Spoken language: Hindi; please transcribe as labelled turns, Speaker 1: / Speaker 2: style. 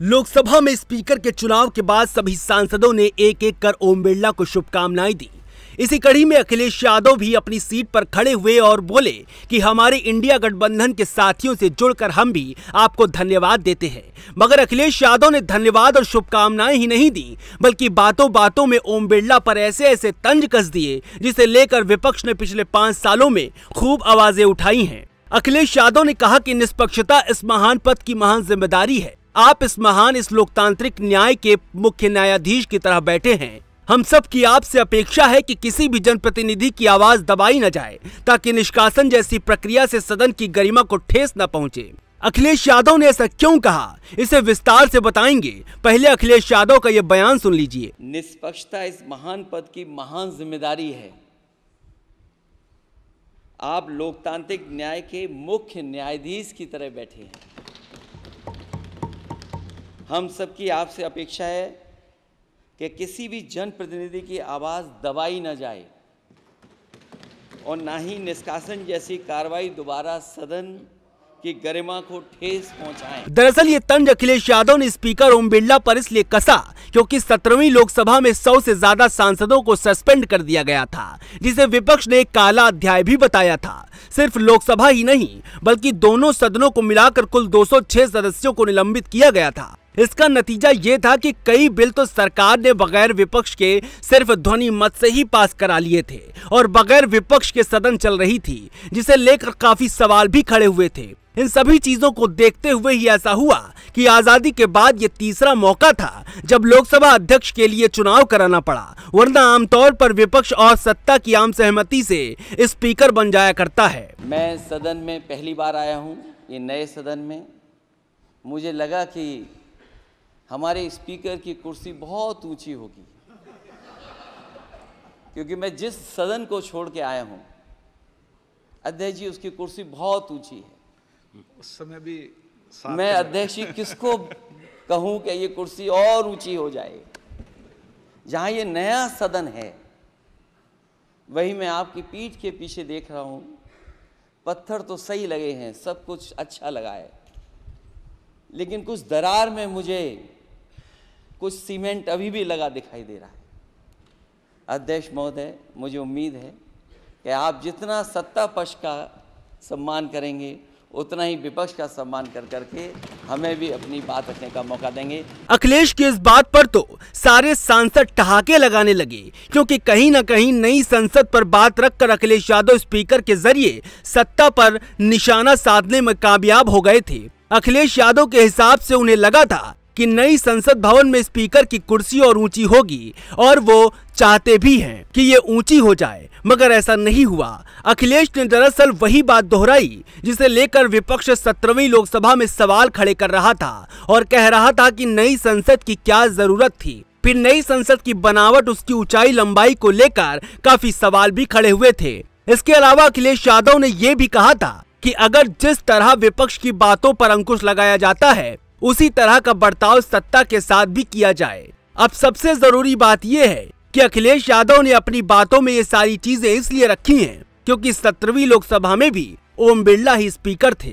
Speaker 1: लोकसभा में स्पीकर के चुनाव के बाद सभी सांसदों ने एक एक कर ओम बिरला को शुभकामनाएँ दी। इसी कड़ी में अखिलेश यादव भी अपनी सीट पर खड़े हुए और बोले कि हमारे इंडिया गठबंधन के साथियों से जुड़कर हम भी आपको धन्यवाद देते हैं। मगर अखिलेश यादव ने धन्यवाद और शुभकामनाएँ ही नहीं दी, बल्कि बातों बातों में ओम बिरला पर ऐसे ऐसे तंज कस दिए, जिसे लेकर विपक्ष ने पिछले पाँच सालों में खूब आवाज़ें उठाई हैं। अखिलेश यादव ने कहा कि निष्पक्षता इस महान पद की महान ज़िम्मेदारी है। आप इस महान, इस लोकतांत्रिक न्याय के मुख्य न्यायाधीश की तरह बैठे हैं। हम सब की आपसे अपेक्षा है कि किसी भी जनप्रतिनिधि की आवाज़ दबाई न जाए, ताकि निष्कासन जैसी प्रक्रिया से सदन की गरिमा को ठेस न पहुँचे। अखिलेश यादव ने ऐसा क्यों कहा? इसे विस्तार से बताएँगे। पहले अखिलेश यादव का यह बयान सुन लीजिए।
Speaker 2: निष्पक्षता इस महान पद की महान ज़िम्मेदारी है। आप लोकतांत्रिक न्याय के मुख्य न्यायाधीश की तरह बैठे हैं। हम सबकी आपसे अपेक्षा है कि किसी भी जनप्रतिनिधि की आवाज़ दबाई न जाए और ना ही निष्कासन जैसी कार्रवाई दोबारा सदन की गरिमा को ठेस पहुँचाए।
Speaker 1: दरअसल ये तंज अखिलेश यादव ने स्पीकर ओम बिरला पर इसलिए कसा क्योंकि सत्रहवीं लोकसभा में सौ से ज़्यादा सांसदों को सस्पेंड कर दिया गया था, जिसे विपक्ष ने काला अध्याय भी बताया था। सिर्फ़ लोकसभा ही नहीं, बल्कि दोनों सदनों को मिलाकर कुल 206 सदस्यों को निलंबित किया गया था। इसका नतीजा ये था कि कई बिल तो सरकार ने बगैर विपक्ष के सिर्फ़ ध्वनि मत से ही पास करा लिए थे और बगैर विपक्ष के सदन चल रही थी, जिसे लेकर काफ़ी सवाल भी खड़े हुए थे। इन सभी चीज़ों को देखते हुए ही ऐसा हुआ कि आज़ादी के बाद ये तीसरा मौका था, जब लोकसभा अध्यक्ष के लिए चुनाव कराना पड़ा, वरना आमतौर पर विपक्ष और सत्ता की आम सहमति से स्पीकर बन जाया करता है।
Speaker 2: मैं सदन में पहली बार आया हूँ, ये नए सदन में। मुझे लगा कि हमारे स्पीकर की कुर्सी बहुत ऊँची होगी। क्योंकि मैं जिस सदन को छोड़ के आया हूँ अध्यक्ष जी उसकी कुर्सी बहुत ऊँची है।
Speaker 3: उस समय भी
Speaker 2: मैं। अध्यक्ष जी किसको कहूँ कि ये कुर्सी और ऊँची हो जाए? जहाँ ये नया सदन है वही मैं आपकी पीठ के पीछे देख रहा हूँ। पत्थर तो सही लगे हैं सब कुछ अच्छा लगा है। लेकिन कुछ दरार में मुझे कुछ सीमेंट अभी भी लगा दिखाई दे रहा है। अध्यक्ष महोदय, मुझे उम्मीद है कि आप जितना सत्ता पक्ष का सम्मान करेंगे, उतना ही विपक्ष का सम्मान कर करके हमें भी अपनी बात रखने का मौका देंगे।
Speaker 1: अखिलेश की इस बात पर तो सारे सांसद ठहाके लगाने लगे, क्योंकि कहीं ना कहीं नई संसद पर बात रखकर अखिलेश यादव स्पीकर के ज़रिए सत्ता पर निशाना साधने में कामयाब हो गए थे। अखिलेश यादव के हिसाब से उन्हें लगा था कि नई संसद भवन में स्पीकर की कुर्सी और ऊँची होगी और वो चाहते भी हैं कि ये ऊँची हो जाए। मगर ऐसा नहीं हुआ। अखिलेश ने दरअसल वही बात दोहराई, जिसे लेकर विपक्ष सत्रहवीं लोकसभा में सवाल खड़े कर रहा था और कह रहा था कि नई संसद की क्या ज़रूरत थी। फिर नई संसद की बनावट, उसकी ऊंचाई लंबाई को लेकर काफ़ी सवाल भी खड़े हुए थे। इसके अलावा अखिलेश यादव ने ये भी कहा था कि अगर जिस तरह विपक्ष की बातों पर अंकुश लगाया जाता है उसी तरह का बर्ताव सत्ता के साथ भी किया जाए। अब सबसे ज़रूरी बात यह है कि अखिलेश यादव ने अपनी बातों में ये सारी चीज़ें इसलिए रखी हैं क्योंकि सत्रहवीं लोकसभा में भी ओम बिरला ही स्पीकर थे।